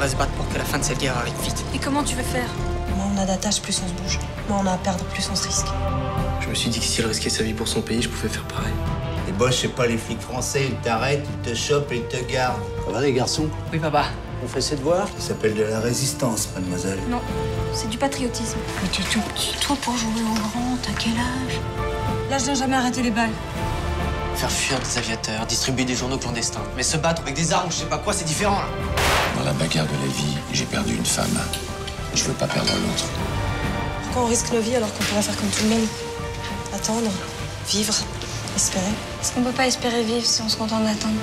devrait se battre pour que la fin de cette guerre arrive vite. Et comment tu veux faire? Moins on a d'attaches, plus on se bouge. Moins on a à perdre, plus on se risque. Je me suis dit que si elle risquait sa vie pour son pays, je pouvais faire pareil. Les boss, c'est pas les flics français, ils t'arrêtent, ils te chopent et ils te gardent. Ça va les garçons? Oui, papa. On fait ses devoirs Ça s'appelle de la résistance, mademoiselle. Non, c'est du patriotisme. Mais t'es tout petit, toi, pour jouer au grand, t'as quel âge? L'âge n'a jamais arrêté les balles. Faire fuir des aviateurs, distribuer des journaux clandestins. Mais se battre avec des armes, je sais pas quoi, c'est différent là. Dans la bagarre de la vie, j'ai perdu une femme. Je veux pas perdre l'autre. Pourquoi on risque nos vies alors qu'on pourrait faire comme tout le monde? Attendre, vivre, espérer. Est-ce qu'on peut pas espérer vivre si on se contente d'attendre?